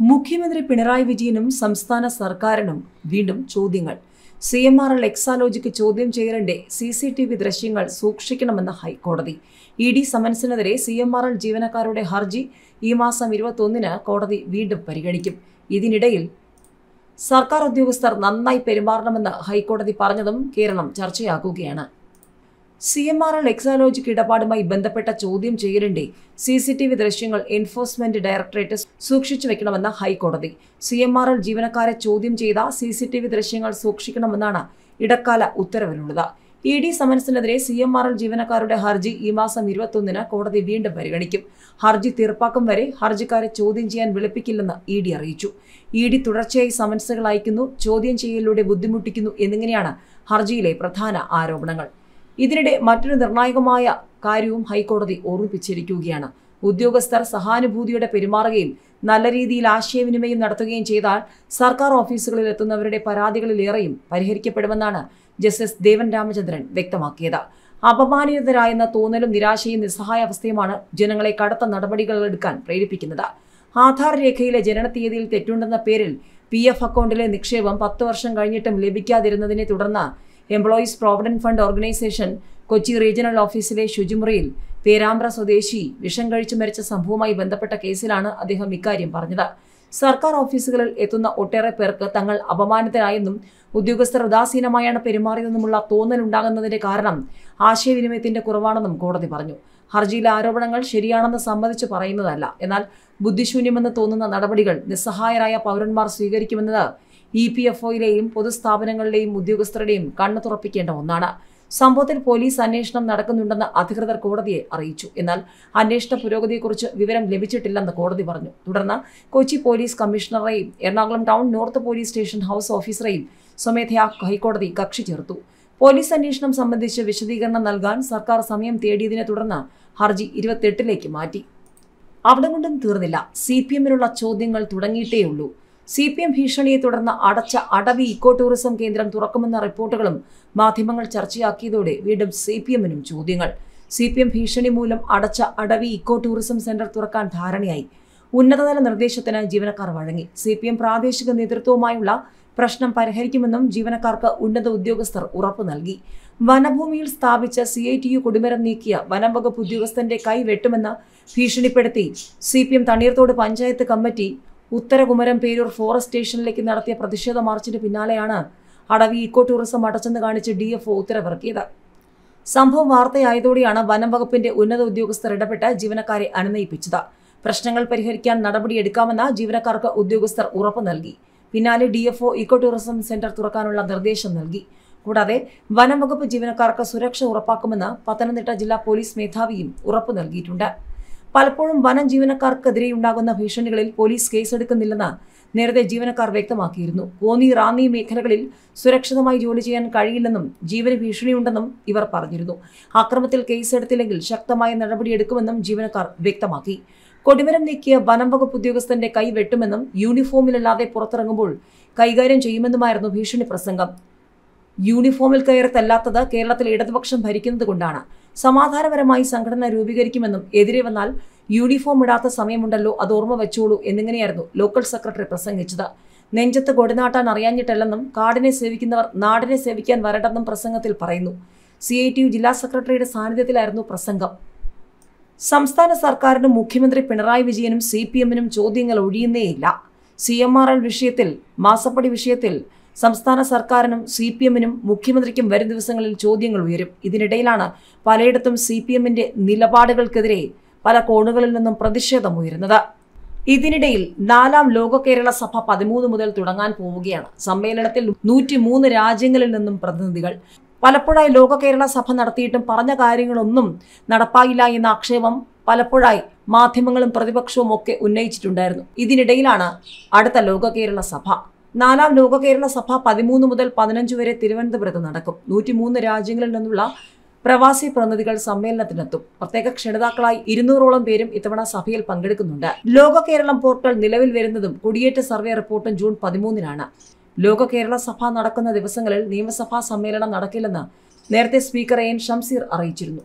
മുഖ്യമന്ത്രി പിണറായി വിജയനും സംസ്ഥാന സർക്കാരിനും വീണ്ടും ചോദ്യങ്ങൾ. C M R L Exalogic ചോദ്യം ചെയ്യലിന്റെ സി സി ടി വി ദൃശ്യങ്ങൾ സൂക്ഷിക്കണമെന്ന് ഹൈക്കോടതി. ഇ ഡി സമൻസിനെതിരെ സി എം ആർ എൽ ജീവനക്കാരുടെ ഹർജി ഈ മാസം ഇരുപത്തൊന്നിന് കോടതി വീണ്ടും പരിഗണിക്കും. ഇതിനിടയിൽ സർക്കാർ ഉദ്യോഗസ്ഥർ നന്നായി പെരുമാറണമെന്ന് ഹൈക്കോടതി പറഞ്ഞതും Keralam ചർച്ചയാക്കുകയാണ്. C M R L Exalogic ഇടപാടുമായി ബന്ധപ്പെട്ട ചോദ്യം ചെയ്യലിന്റെ സി സി ടി വി ദൃശ്യങ്ങൾ എൻഫോഴ്സ്മെന്റ് ഡയറക്ടറേറ്റ് സൂക്ഷിച്ചു വെക്കണമെന്ന ഹൈക്കോടതി. സി എം ആർ എൽ ജീവനക്കാരെ ചോദ്യം ചെയ്ത സി സി ടി വി ദൃശ്യങ്ങൾ സൂക്ഷിക്കണമെന്നാണ് ഇടക്കാല ഉത്തരവിലുള്ളത്. ഇ ഡി സമൻസിനെതിരെ സി എം ആർ എൽ ജീവനക്കാരുടെ ഹർജി ഈ മാസം ഇരുപത്തൊന്നിന് കോടതി വീണ്ടും പരിഗണിക്കും. ഹർജി തീർപ്പാക്കും വരെ ഹർജിക്കാരെ ചോദ്യം ചെയ്യാൻ വിളിപ്പിക്കില്ലെന്ന് ഇ ഡി അറിയിച്ചു. ഇ ഡി തുടർച്ചയായി സമൻസുകൾ അയക്കുന്നു ചോദ്യം ചെയ്യലിലൂടെ ബുദ്ധിമുട്ടിക്കുന്നു എന്നിങ്ങനെയാണ് ഹർജിയിലെ പ്രധാന ആരോപണങ്ങൾ. ഇതിനിടെ മറ്റൊരു നിർണായകമായ കാര്യവും ഹൈക്കോടതി ഓർമ്മിപ്പിച്ചിരിക്കുകയാണ്. ഉദ്യോഗസ്ഥർ സഹാനുഭൂതിയുടെ പെരുമാറുകയും നല്ല രീതിയിൽ ആശയവിനിമയം നടത്തുകയും ചെയ്താൽ സർക്കാർ ഓഫീസുകളിൽ എത്തുന്നവരുടെ പരാതികളിലേറെയും പരിഹരിക്കപ്പെടുമെന്നാണ് ജസ്റ്റിസ് ദേവൻ രാമചന്ദ്രൻ വ്യക്തമാക്കിയത്. അപമാനിതരായെന്ന തോന്നലും നിരാശയും നിസ്സഹായാവസ്ഥയുമാണ് ജനങ്ങളെ കടുത്ത നടപടികൾ എടുക്കാൻ പ്രേരിപ്പിക്കുന്നത്. ആധാർ രേഖയിലെ ജനന തീയതിയിൽ തെറ്റുണ്ടെന്ന പേരിൽ പി എഫ് അക്കൗണ്ടിലെ നിക്ഷേപം പത്ത് വർഷം കഴിഞ്ഞിട്ടും ലഭിക്കാതിരുന്നതിനെ തുടർന്ന് employees provident fund organisation Kochi regional ഓഫീസിലെ ശുചിമുറിയിൽ പേരാമ്പ്ര സ്വദേശി വിഷം കഴിച്ചു മരിച്ച സംഭവവുമായി ബന്ധപ്പെട്ട കേസിലാണ് അദ്ദേഹം ഇക്കാര്യം പറഞ്ഞത്. സർക്കാർ ഓഫീസുകളിൽ എത്തുന്ന ഒട്ടേറെ പേർക്ക് തങ്ങൾ അപമാനത്തിനായെന്നും ഉദ്യോഗസ്ഥർ ഉദാസീനമായാണ് പെരുമാറിയതെന്നുമുള്ള തോന്നലുണ്ടാകുന്നതിന്റെ കാരണം ആശയവിനിമയത്തിന്റെ കുറവാണെന്നും കോടതി പറഞ്ഞു. ഹർജിയിലെ ആരോപണങ്ങൾ ശരിയാണെന്ന് സമ്മതിച്ചു പറയുന്നതല്ല. എന്നാൽ ബുദ്ധിശൂന്യമെന്ന് തോന്നുന്ന നടപടികൾ നിസ്സഹായരായ പൗരന്മാർ സ്വീകരിക്കുമെന്നത് ഇ പി എഫ് ഒയിലെയും പൊതുസ്ഥാപനങ്ങളിലെയും ഉദ്യോഗസ്ഥരുടെയും കണ്ണു തുറപ്പിക്കേണ്ട ഒന്നാണ്. സംഭവത്തിൽ പോലീസ് അന്വേഷണം നടക്കുന്നുണ്ടെന്ന് അധികൃതർ കോടതിയെ അറിയിച്ചു. എന്നാൽ അന്വേഷണ പുരോഗതിയെക്കുറിച്ച് വിവരം ലഭിച്ചിട്ടില്ലെന്ന് കോടതി പറഞ്ഞു. തുടർന്ന് Kochi police കമ്മീഷണറെയും Ernakulam town north police station house ഓഫീസറെയും സ്വമേധയാ ഹൈക്കോടതി കക്ഷി ചേർത്തു. പോലീസ് അന്വേഷണം സംബന്ധിച്ച് വിശദീകരണം നൽകാൻ സർക്കാർ സമയം തേടിയതിനെ തുടർന്ന് ഹർജി ഇരുപത്തെട്ടിലേക്ക് മാറ്റി. അവിടെ കൊണ്ടും തീർന്നില്ല. സി പി എമ്മിനുള്ള ചോദ്യങ്ങൾ തുടങ്ങിയിട്ടേയുള്ളൂ. സി പി എം ഭീഷണിയെ തുടർന്ന് അടച്ച അടവി ഇക്കോ ടൂറിസം കേന്ദ്രം തുറക്കുമെന്ന റിപ്പോർട്ടുകളും മാധ്യമങ്ങൾ ചർച്ചയാക്കിയതോടെ വീണ്ടും സി പി എമ്മിനും ചോദ്യങ്ങൾ. സി പി എം ഭീഷണി മൂലം അടച്ച അടവി ഇക്കോ ടൂറിസം സെന്റർ തുറക്കാൻ ധാരണയായി. ഉന്നതതല നിർദ്ദേശത്തിന് ജീവനക്കാർ വഴങ്ങി. സി പി എം പ്രാദേശിക നേതൃത്വവുമായുള്ള പ്രശ്നം പരിഹരിക്കുമെന്നും ജീവനക്കാർക്ക് ഉന്നത ഉദ്യോഗസ്ഥർ ഉറപ്പ് നൽകി. വനഭൂമിയിൽ സ്ഥാപിച്ച സി ഐ ടി യു കൊടിമരം നീക്കിയ വനംവകുപ്പ് ഉദ്യോഗസ്ഥന്റെ കൈ വെട്ടുമെന്ന് ഭീഷണിപ്പെടുത്തി. C P M Thanneerthode panchayat committee Utharakumaram Perur forest സ്റ്റേഷനിലേക്ക് നടത്തിയ പ്രതിഷേധ മാർച്ചിന് പിന്നാലെയാണ് അടവി ഇക്കോ ടൂറിസം അടച്ചെന്ന് കാണിച്ച് ഡി എഫ് ഒ ഉത്തരവിറക്കിയത്. സംഭവം വാർത്തയായതോടെയാണ് വനം വകുപ്പിന്റെ ഉന്നത ഉദ്യോഗസ്ഥർ ഇടപെട്ട് ജീവനക്കാരെ അനുനയിപ്പിച്ചത്. പ്രശ്നങ്ങൾ പരിഹരിക്കാൻ നടപടിയെടുക്കാമെന്ന് ജീവനക്കാർക്ക് ഉദ്യോഗസ്ഥർ ഉറപ്പ് നൽകി. പിന്നാലെ D F O eco tourism centre തുറക്കാനുള്ള നിർദ്ദേശം നൽകി. കൂടാതെ വനം വകുപ്പ് ജീവനക്കാർക്ക് സുരക്ഷ ഉറപ്പാക്കുമെന്ന് പത്തനംതിട്ട ജില്ലാ പോലീസ് മേധാവിയും ഉറപ്പു നൽകിയിട്ടുണ്ട്. പലപ്പോഴും വനം ജീവനക്കാർക്കെതിരെ ഉണ്ടാകുന്ന ഭീഷണികളിൽ പോലീസ് കേസെടുക്കുന്നില്ലെന്ന് നേരത്തെ ജീവനക്കാർ വ്യക്തമാക്കിയിരുന്നു. കോന്നി റാന്നി മേഖലകളിൽ സുരക്ഷിതമായി ജോലി ചെയ്യാൻ കഴിയില്ലെന്നും ജീവന് ഭീഷണിയുണ്ടെന്നും ഇവർ പറഞ്ഞിരുന്നു. അക്രമത്തിൽ കേസെടുത്തില്ലെങ്കിൽ ശക്തമായ നടപടിയെടുക്കുമെന്നും ജീവനക്കാർ വ്യക്തമാക്കി. കൊടിമരം നീക്കിയ വനം വകുപ്പ് ഉദ്യോഗസ്ഥന്റെ കൈ വെട്ടുമെന്നും യൂണിഫോമിലല്ലാതെ പുറത്തിറങ്ങുമ്പോൾ കൈകാര്യം ചെയ്യുമെന്നുമായിരുന്നു ഭീഷണി പ്രസംഗം. യൂണിഫോമിൽ കയറത്തല്ലാത്തത് കേരളത്തിൽ ഇടതുപക്ഷം ഭരിക്കുന്നത് കൊണ്ടാണ് സമാധാനപരമായി സംഘടന രൂപീകരിക്കുമെന്നും എതിരെ വന്നാൽ യൂണിഫോം ഇടാത്ത സമയമുണ്ടല്ലോ അത് ഓർമ്മ വെച്ചോളൂ എന്നിങ്ങനെയായിരുന്നു ലോക്കൽ സെക്രട്ടറി പ്രസംഗിച്ചത്. നെഞ്ചത്ത് കൊടിനാട്ടാൻ അറിയാഞ്ഞിട്ടല്ലെന്നും കാടിനെ സേവിക്കുന്നവർ നാടിനെ സേവിക്കാൻ വരണ്ടെന്നും പ്രസംഗത്തിൽ പറയുന്നു. സി ഐ ടി യു ജില്ലാ സെക്രട്ടറിയുടെ സാന്നിധ്യത്തിലായിരുന്നു പ്രസംഗം. സംസ്ഥാന സർക്കാരിനും മുഖ്യമന്ത്രി പിണറായി വിജയനും സി പി എമ്മിനും ചോദ്യങ്ങൾ ഒഴിയുന്നേയില്ല. സി എം ആർ എൽ വിഷയത്തിൽ മാസപ്പടി വിഷയത്തിൽ സംസ്ഥാന സർക്കാരിനും സി പി എമ്മിനും മുഖ്യമന്ത്രിക്കും വരും ദിവസങ്ങളിൽ ചോദ്യങ്ങൾ ഉയരും. ഇതിനിടയിലാണ് പലയിടത്തും സി പി എമ്മിന്റെ നിലപാടുകൾക്കെതിരെ പല കോണുകളിൽ നിന്നും പ്രതിഷേധം ഉയരുന്നത്. ഇതിനിടയിൽ നാലാം ലോക കേരള സഭ പതിമൂന്ന് മുതൽ തുടങ്ങാൻ പോവുകയാണ്. സമ്മേളനത്തിൽ നൂറ്റിമൂന്ന് രാജ്യങ്ങളിൽ നിന്നും പ്രതിനിധികൾ. പലപ്പോഴായി ലോക കേരള സഭ നടത്തിയിട്ടും പറഞ്ഞ കാര്യങ്ങളൊന്നും നടപ്പായില്ല എന്ന ആക്ഷേപം പലപ്പോഴായി മാധ്യമങ്ങളും പ്രതിപക്ഷവും ഒക്കെ ഉന്നയിച്ചിട്ടുണ്ടായിരുന്നു. ഇതിനിടയിലാണ് അടുത്ത ലോക കേരള സഭ. നാലാം ലോക കേരള സഭ പതിമൂന്ന് മുതൽ പതിനഞ്ച് വരെ തിരുവനന്തപുരത്ത് നടക്കും. നൂറ്റിമൂന്ന് രാജ്യങ്ങളിൽ നിന്നുള്ള പ്രവാസി പ്രതിനിധികൾ സമ്മേളനത്തിനെത്തും. പ്രത്യേക ക്ഷണിതാക്കളായി ഇരുന്നൂറോളം പേരും ഇത്തവണ സഭയിൽ പങ്കെടുക്കുന്നുണ്ട്. ലോക കേരളം പോർട്ടൽ നിലവിൽ വരുന്നതും കുടിയേറ്റ സർവേ റിപ്പോർട്ടും ജൂൺ പതിമൂന്നിനാണ്. ലോക കേരള സഭ നടക്കുന്ന ദിവസങ്ങളിൽ നിയമസഭാ സമ്മേളനം നടക്കില്ലെന്ന് നേരത്തെ സ്പീക്കർ എൻ ഷംസീർ അറിയിച്ചിരുന്നു.